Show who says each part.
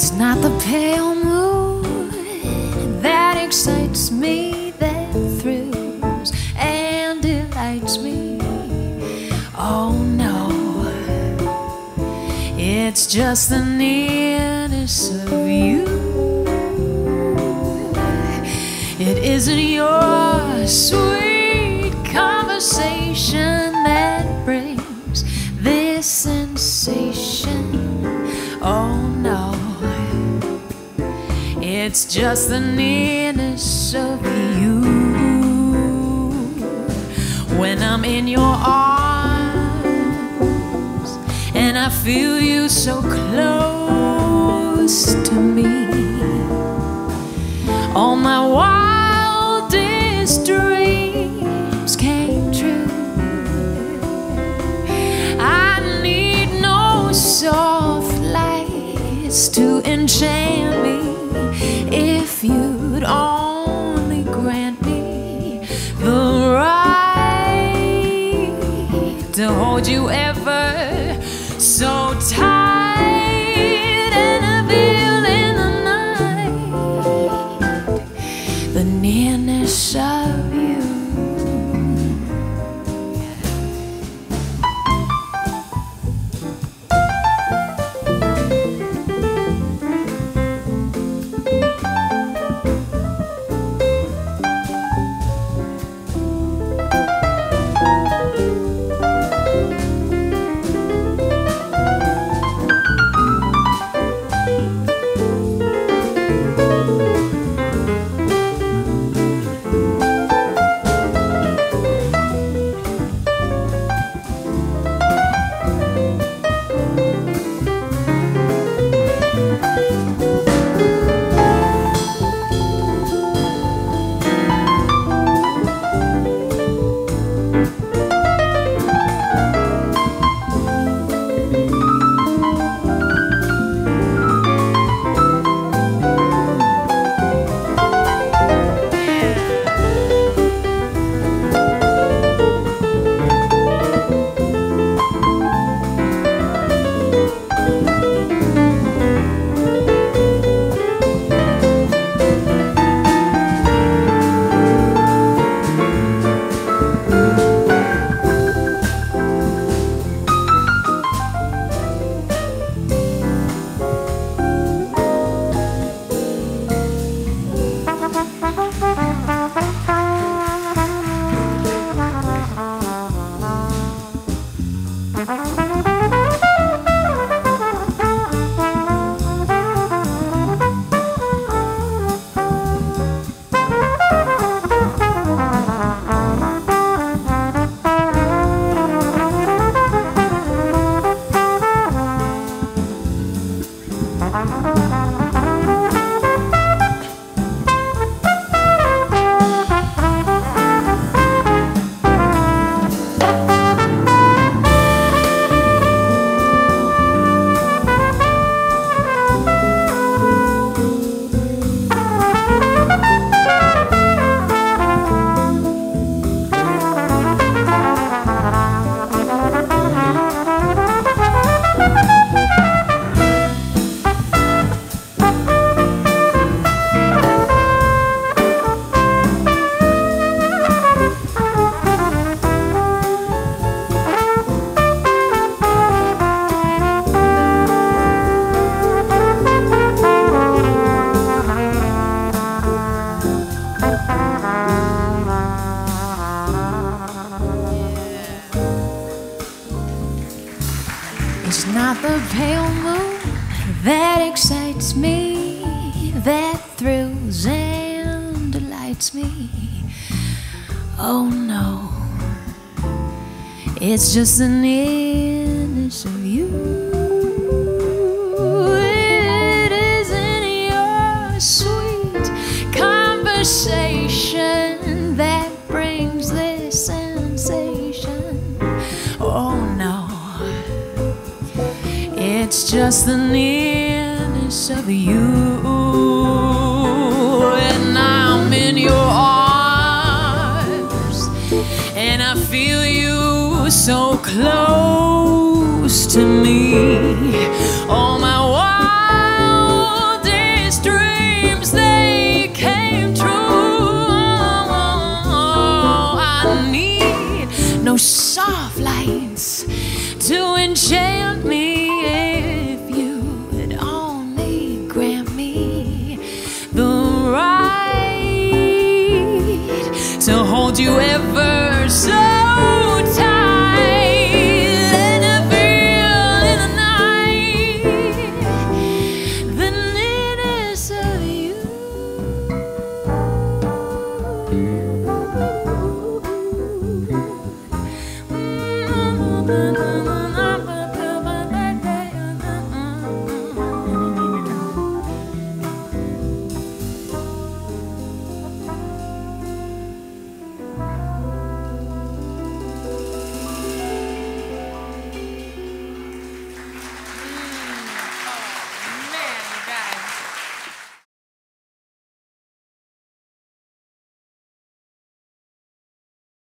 Speaker 1: It's not the pale moon that excites me, that thrills and delights me. Oh no, it's just the nearness of you. It isn't your sweet conversation that brings this sensation. Oh it's just the nearness of you. When I'm in your arms and I feel you so close to me. All my wildest dreams came true. I need no soft lights to enchant me if you'd only grant me the right to hold you not the pale moon that excites me, that thrills and delights me. Oh no, it's just the nearness of you. It's just the nearness of you. And I'm in your arms. And I feel you so close to me. All my wildest dreams, they came true. Oh, I need no song. do it.